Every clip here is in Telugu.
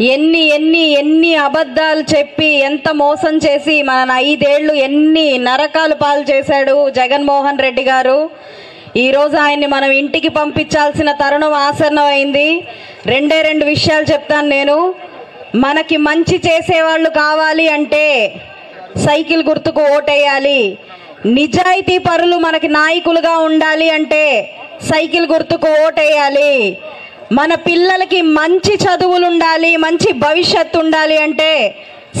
ఎన్ని ఎన్ని ఎన్ని అబద్ధాలు చెప్పి ఎంత మోసం చేసి మన ఐదేళ్ళు ఎన్ని నరకాలు పాలు చేశాడు జగన్మోహన్ రెడ్డి గారు. ఈరోజు ఆయన్ని మనం ఇంటికి పంపించాల్సిన తరుణం ఆసన్నమైంది రెండే రెండు విషయాలు చెప్తాను నేను. మనకి మంచి చేసేవాళ్ళు కావాలి అంటే సైకిల్ గుర్తుకు ఓటేయాలి. నిజాయితీ పరులు మనకి నాయకులుగా ఉండాలి అంటే సైకిల్ గుర్తుకు ఓటేయాలి. మన పిల్లలకి మంచి చదువులు ఉండాలి మంచి భవిష్యత్తు ఉండాలి అంటే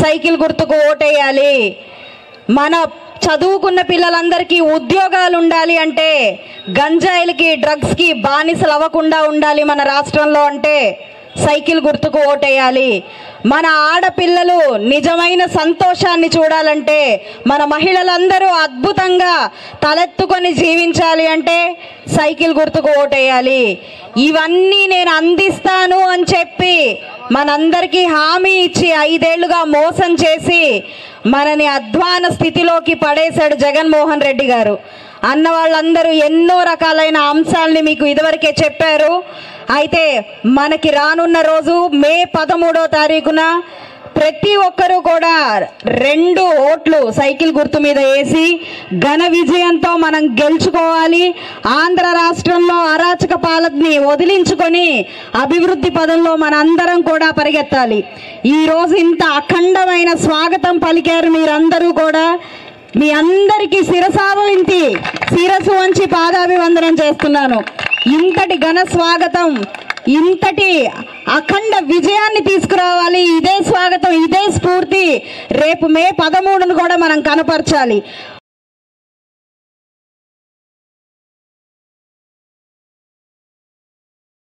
సైకిల్ గుర్తుకు ఓటేయాలి. మన చదువుకున్న పిల్లలందరికీ ఉద్యోగాలు ఉండాలి అంటే గంజాయిలకి డ్రగ్స్కి బానిసలు అవ్వకుండా ఉండాలి మన రాష్ట్రంలో అంటే సైకిల్ గుర్తుకు ఓటేయాలి. మన ఆడపిల్లలు నిజమైన సంతోషాన్ని చూడాలంటే మన మహిళలందరూ అద్భుతంగా తలెత్తుకొని జీవించాలి అంటే సైకిల్ గుర్తుకు ఓటేయాలి. ఇవన్నీ నేను అందిస్తాను అని చెప్పి మనందరికీ హామీ ఇచ్చి ఐదేళ్ళుగా మోసం చేసి మనని అధ్వాన స్థితిలోకి పడేశాడు జగన్మోహన్ రెడ్డి గారు. అన్న వాళ్ళందరూ ఎన్నో రకాలైన అంశాలని మీకు ఇదివరకే చెప్పారు. అయితే మనకి రానున్న రోజు మే పదమూడో తారీఖున ప్రతి ఒక్కరూ కూడా రెండు ఓట్లు సైకిల్ గుర్తు మీద వేసి ఘన విజయంతో మనం గెలుచుకోవాలి. ఆంధ్ర రాష్ట్రంలో అరాచక పాలనని వదిలించుకొని అభివృద్ధి పదంలో మనందరం కూడా పరిగెత్తాలి. ఈ రోజు ఇంత అఖండమైన స్వాగతం పలికారు మీరందరూ కూడా. మీ అందరికీ శిరసావహించి శిరసు వంచి పాదాభివందనం చేస్తున్నాను. ఇంతటి ఘన స్వాగతం ఇంతటి అఖండ విజయాన్ని తీసుకురావాలి ఇదే స్వాగతం ఇదే స్ఫూర్తి. రేపు మే పదమూడును కూడా మనం కనపరచాలి.